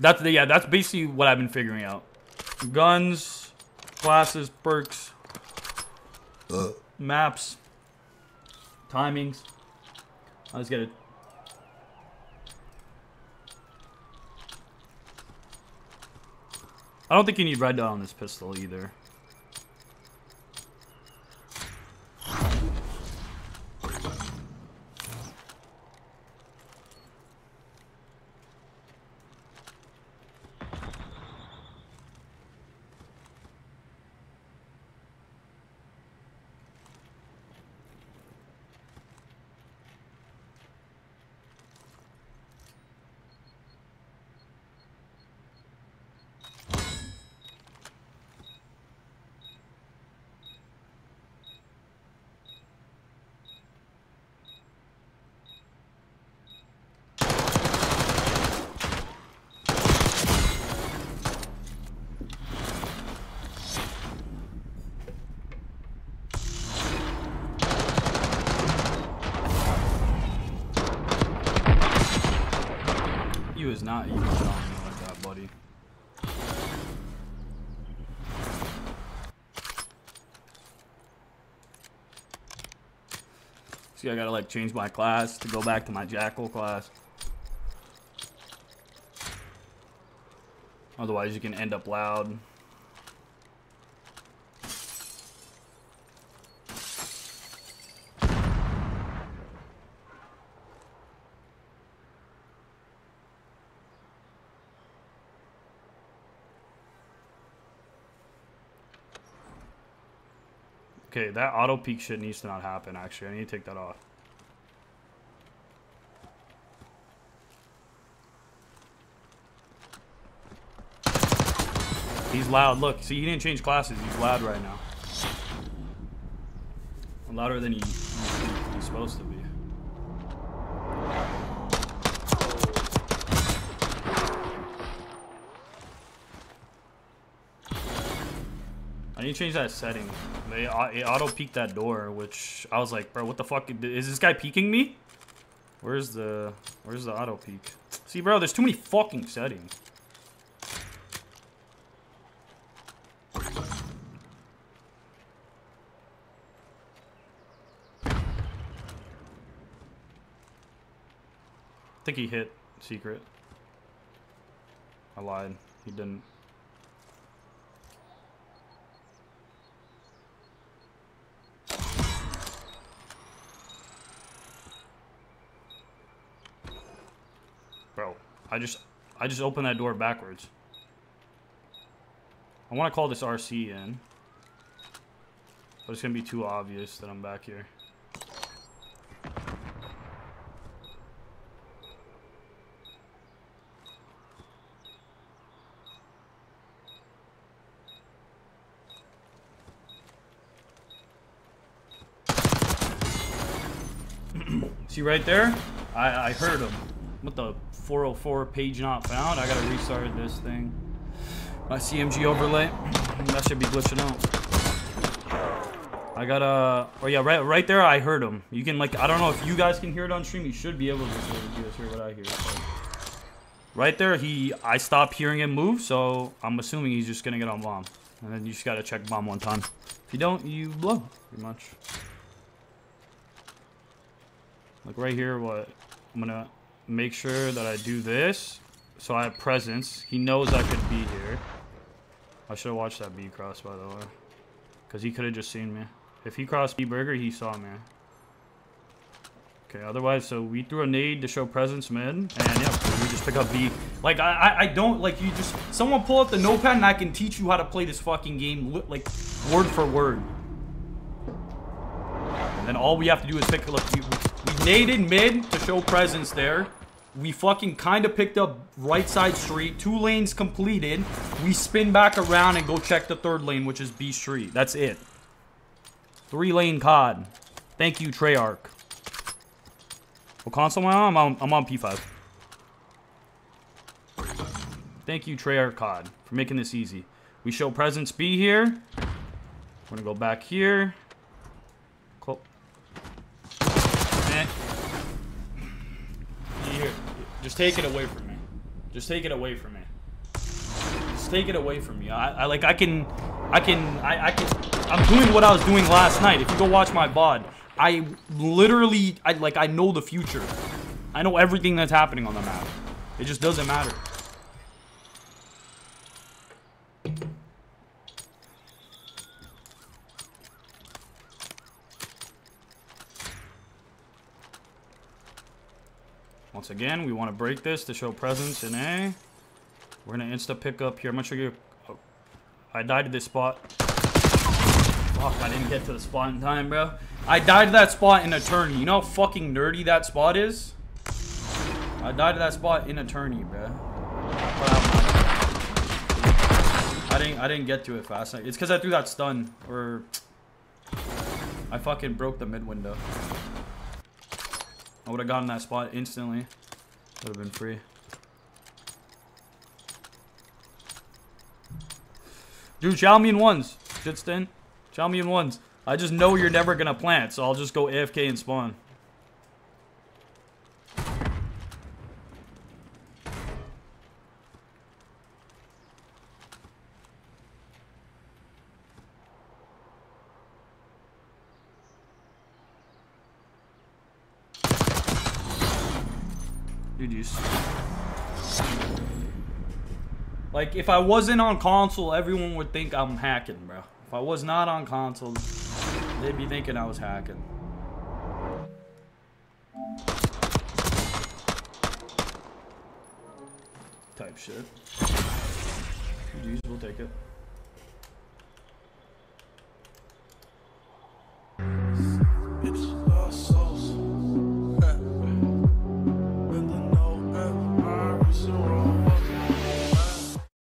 That's the, yeah, that's basically what I've been figuring out. Guns, classes, perks, maps, timings. I get it. I don't think you need red dot on this pistol either. Is not even me like that, buddy. See, I gotta like change my class to go back to my jackal class. Otherwise, you can end up loud. Okay, that auto peek shit needs to not happen, actually. I need to take that off. He's loud. Look, see, he didn't change classes. He's loud right now. Louder than he, he's supposed to be. I need to change that setting. It auto peeked that door, which I was like, bro, what the fuck? Is this guy peeking me? Where's the where's the auto peek? See, bro, there's too many fucking settings. I think he hit secret. I lied. He didn't. Bro, I just I just opened that door backwards. I want to call this RC in. But it's going to be too obvious that I'm back here. See right there? I, I heard him. What the 404 page not found? I gotta restart this thing. My CMG overlay. That should be glitching out. I got a. Oh yeah, right, right there. I heard him. You can like. I don't know if you guys can hear it on stream. You should be able to hear, what I hear. Right there, he. I stopped hearing him move, so I'm assuming he's just gonna get on bomb. And then you just gotta check bomb one time. If you don't, you blow. Pretty much. Like right here, what? I'm gonna make sure that I do this. So I have presence. He knows I could be here. I should have watched that B cross, by the way. Because he could have just seen me. If he crossed B burger, he saw me. Okay, otherwise, so we threw a nade to show presence mid, and yeah, we just pick up B. Like, I, I, don't, like, you just, someone pull up the notepad and I can teach you how to play this fucking game, like, word for word. And then all we have to do is pick, look, we, we naded mid to show presence there. We fucking kind of picked up right side street. Two lanes completed. We spin back around and go check the third lane, which is B street. That's it. Three lane COD. Thank you, Treyarch. What console am I on? I'm on, I'm on P5. Thank you, Treyarch COD, for making this easy. We show presence B here. We're gonna go back here. Cool. Eh. Just take it away from me. Just take it away from me. Just take it away from me. I, I like I can I can I, I can I'm doing what I was doing last night. If you go watch my VOD, I literally I like I know the future. I know everything that's happening on the map. It just doesn't matter. Once again, we want to break this to show presence in A. We're going to insta pick up here. I'm going to show you. Oh, I died at this spot. Fuck, I didn't get to the spot in time, bro. I died at that spot in attorney. You know how fucking nerdy that spot is? I died at that spot in attorney, bro. I didn't I didn't get to it fast. It's because I threw that stun or I fucking broke the mid window. I would have gotten that spot instantly. Would have been free. Dude, in ones. Shitstin. Chow me in ones. I just know you're never gonna plant, so I'll just go AFK and spawn. GG's. Like, if I wasn't on console, everyone would think I'm hacking, bro. If I was not on console, they'd be thinking I was hacking. Type shit. We'll take it.